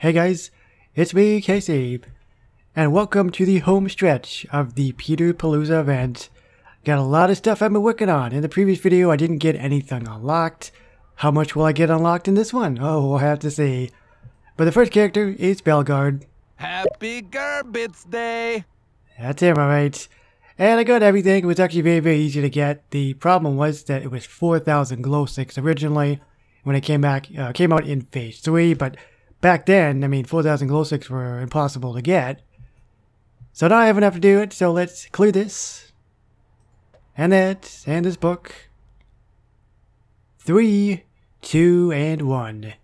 Hey guys, it's me, Casey, and welcome to the home stretch of the Peterpalooza event. Got a lot of stuff I've been working on. In the previous video, I didn't get anything unlocked. How much will I get unlocked in this one? Oh, we'll have to see. But the first character is Belgard. Happy Garbits Day! That's him, alright. And I got everything. It was actually very, very easy to get. The problem was that it was 4,000 glow sticks originally when it came back, uh, came out in phase 3, but back then, I mean, 4,000 glow sticks were impossible to get. So now I have enough to do it, so let's clear this. And that, and this book. Three, two, and one.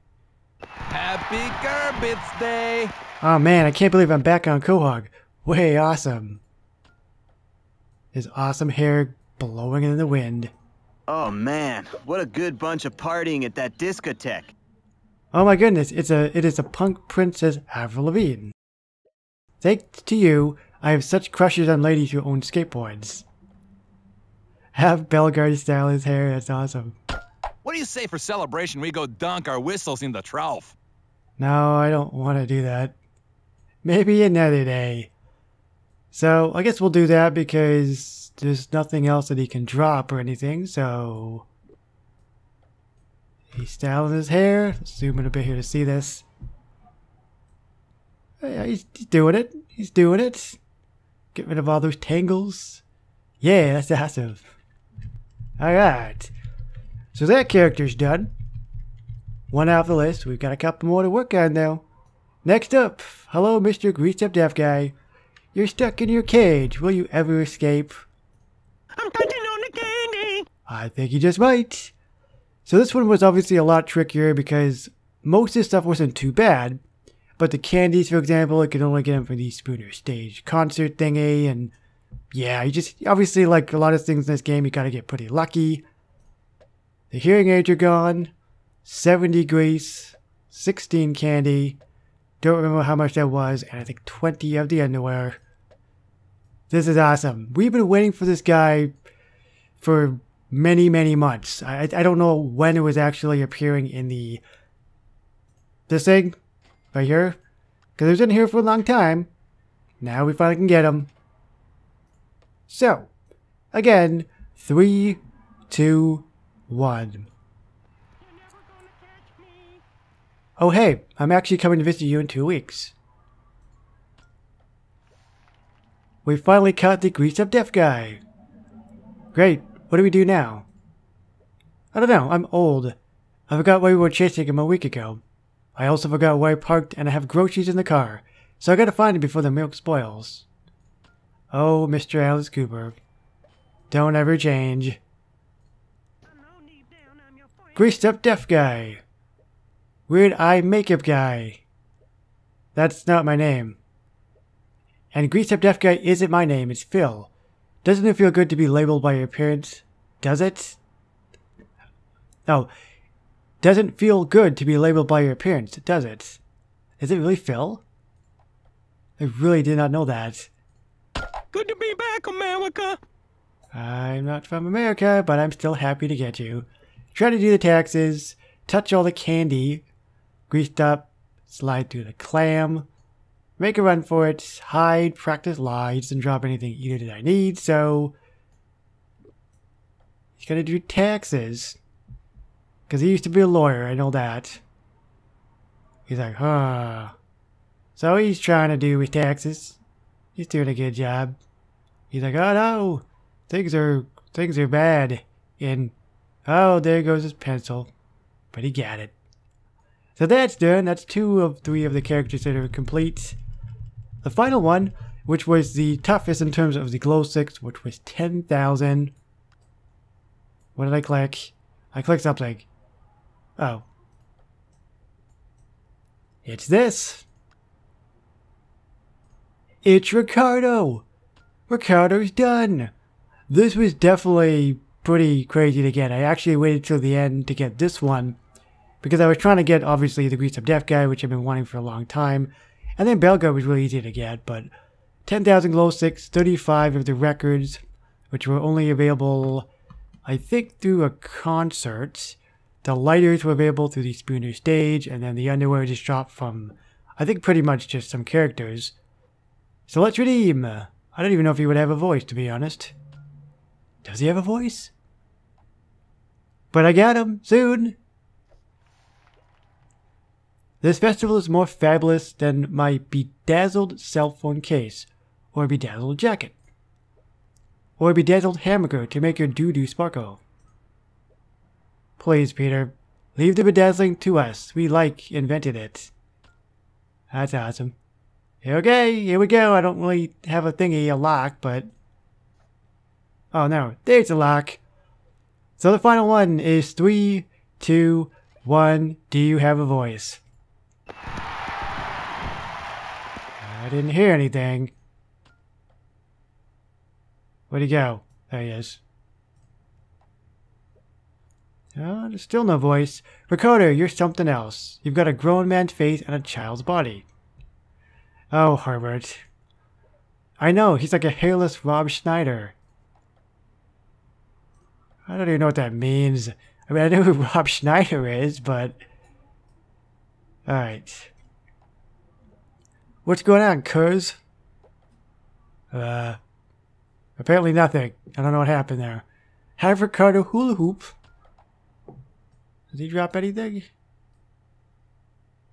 Happy Gerbits Day! Oh man, I can't believe I'm back on Quahog. Way awesome. His awesome hair blowing in the wind. Oh man, what a good bunch of partying at that discotheque. Oh my goodness, it's a it is a punk princess Avril Lavigne. Thanks to you, I have such crushes on ladies who own skateboards. Have Belgard style his hair, that's awesome. What do you say for celebration we go dunk our whistles in the trough? No, I don't want to do that. Maybe another day. So, I guess we'll do that because there's nothing else that he can drop or anything, so... He's styling his hair. Zoom in a bit here to see this. Yeah, he's, he's doing it. He's doing it. Get rid of all those tangles. Yeah, that's awesome. Alright. So that character's done. One off the list. We've got a couple more to work on though. Next up, hello Mr. Greased Up Deaf Guy. You're stuck in your cage. Will you ever escape? I'm touching on the candy. I think you just might. So this one was obviously a lot trickier because most of the stuff wasn't too bad. But the candies, for example, I could only get them from the Spooner stage concert thingy, and yeah, you just obviously like a lot of things in this game, you gotta get pretty lucky. The hearing aids are gone, 70 grease, 16 candy, don't remember how much that was, and I think 20 of the underwear. This is awesome. We've been waiting for this guy for many, many months. I, I don't know when it was actually appearing in the this thing right here, because it was in here for a long time. Now we finally can get him. So, again, three, two, one. Oh hey, I'm actually coming to visit you in two weeks. We finally caught the greased up deaf guy. Great, what do we do now? I don't know, I'm old. I forgot why we were chasing him a week ago. I also forgot where I parked and I have groceries in the car, so I gotta find him before the milk spoils. Oh, Mr. Alice Cooper. Don't ever change. Greased up deaf guy. Weird eye makeup guy. That's not my name. And greased up deaf guy isn't my name, it's Phil. Doesn't it feel good to be labeled by your appearance? Does it? No. Doesn't feel good to be labeled by your appearance, does it? Is it really Phil? I really did not know that. Good to be back, America! I'm not from America, but I'm still happy to get you. Try to do the taxes, touch all the candy, greased up, slide through the clam, make a run for it, hide, practice lies, and drop anything either that I need, so... He's gonna do taxes. Because he used to be a lawyer, I know that. He's like, huh. So he's trying to do his taxes. He's doing a good job. He's like, oh no, things are things are bad. And oh, there goes his pencil. But he got it. So that's done. That's two of three of the characters that are complete. The final one, which was the toughest in terms of the glow sticks, which was 10,000. What did I click? I clicked something. Oh. It's this. It's Ricardo! Ricardo's done! This was definitely pretty crazy to get. I actually waited till the end to get this one because I was trying to get, obviously, the Greased Up Deaf guy, which I've been wanting for a long time. And then Belgard was really easy to get, but 10,000 glow sticks, 35 of the records, which were only available, I think, through a concert. The lighters were available through the Spooner stage, and then the underwear just dropped from I think pretty much just some characters. So let's redeem. I don't even know if he would have a voice, to be honest. Does he have a voice? But I got him soon. This festival is more fabulous than my bedazzled cell phone case, or bedazzled jacket, or bedazzled hamburger to make your doo-doo sparkle. Please, Peter, leave the bedazzling to us. We like invented it. That's awesome. Okay, here we go. I don't really have a thingy, a lock, but... Oh no, there's a lock. So the final one is three, two, one. Do you have a voice? I didn't hear anything. Where'd he go? There he is. Oh, there's still no voice. Ricardo, you're something else. You've got a grown man's face and a child's body. Oh, Herbert. I know, he's like a hairless Rob Schneider. I don't even know what that means. I mean, I know who Rob Schneider is, but... Alright. What's going on, cuz? Uh... Apparently nothing. I don't know what happened there. Have Ricardo hula hoop. Did he drop anything?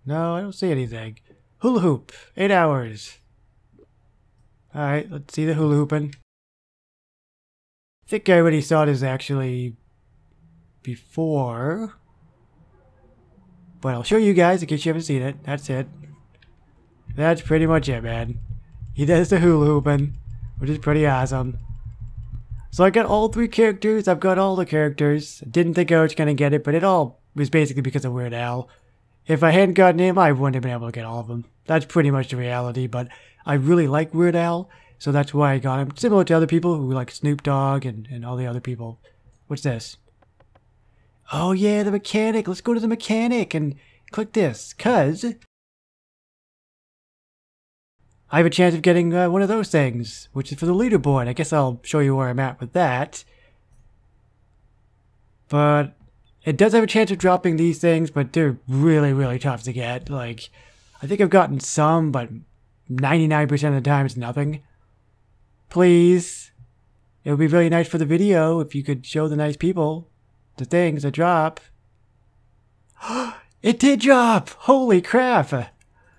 No, I don't see anything. Hula hoop. Eight hours. Alright, let's see the hula hooping. I think I already saw this actually before. But I'll show you guys in case you haven't seen it. That's it. That's pretty much it, man. He does the hula hooping, which is pretty awesome. So I got all three characters. I've got all the characters. Didn't think I was going to get it, but it all was basically because of Weird Al. If I hadn't gotten him, I wouldn't have been able to get all of them. That's pretty much the reality, but I really like Weird Al, so that's why I got him. Similar to other people who like Snoop Dogg and, and all the other people. What's this? Oh yeah, the mechanic. Let's go to the mechanic and click this, cuz I have a chance of getting uh, one of those things, which is for the leaderboard. I guess I'll show you where I'm at with that. But it does have a chance of dropping these things, but they're really, really tough to get. Like, I think I've gotten some, but 99% of the time it's nothing. Please. It would be really nice for the video if you could show the nice people the things that drop. it did drop! Holy crap!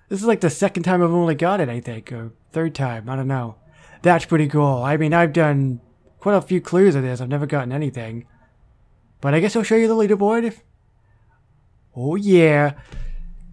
This is like the second time I've only got it, I think, or third time, I don't know. That's pretty cool. I mean, I've done quite a few clears of this. I've never gotten anything. But I guess I'll show you the leaderboard. If... Oh, yeah.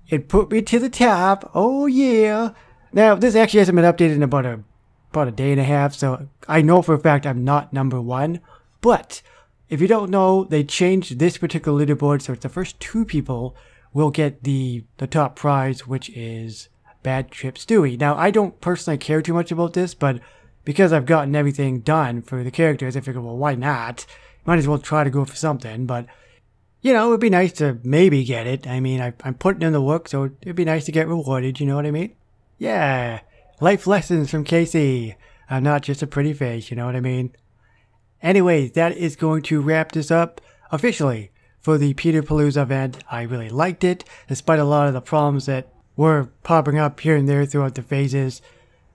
It put me to the top. Oh, yeah. Now, this actually hasn't been updated in about a, about a day and a half, so I know for a fact I'm not number one. But, if you don't know, they changed this particular leaderboard, so it's the first two people will get the, the top prize, which is Bad Trip Stewie. Now, I don't personally care too much about this, but because I've gotten everything done for the characters, I figured, well, why not? Might as well try to go for something, but, you know, it'd be nice to maybe get it. I mean, I, I'm putting in the work, so it'd be nice to get rewarded, you know what I mean? Yeah, life lessons from Casey. I'm not just a pretty face, you know what I mean? Anyways, that is going to wrap this up officially for the Peterpalooza event. I really liked it, despite a lot of the problems that were popping up here and there throughout the phases.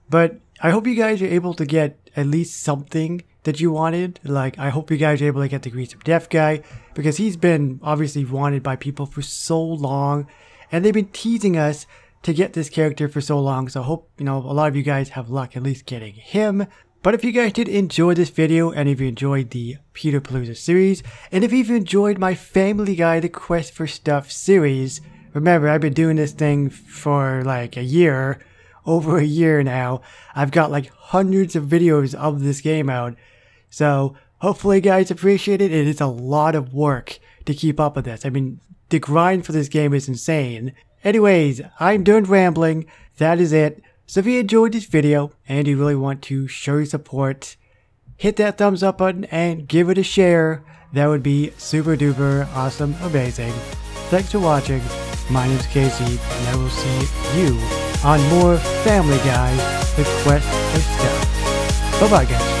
But I hope you guys are able to get at least something that you wanted. Like, I hope you guys are able to get the Greased Up Deaf guy, because he's been obviously wanted by people for so long, and they've been teasing us to get this character for so long, so I hope, you know, a lot of you guys have luck at least getting him. But if you guys did enjoy this video, and if you enjoyed the Peterpalooza series, and if you've enjoyed my Family Guy The Quest for Stuff series, remember I've been doing this thing for like a year, over a year now. I've got like hundreds of videos of this game out. So hopefully guys appreciate it. It is a lot of work to keep up with this. I mean, the grind for this game is insane. Anyways, I'm done rambling. That is it. So if you enjoyed this video and you really want to show your support, hit that thumbs up button and give it a share. That would be super duper awesome amazing. Thanks for watching. My name is Casey and I will see you on more Family Guy, The Quest for Stuff. Bye bye guys.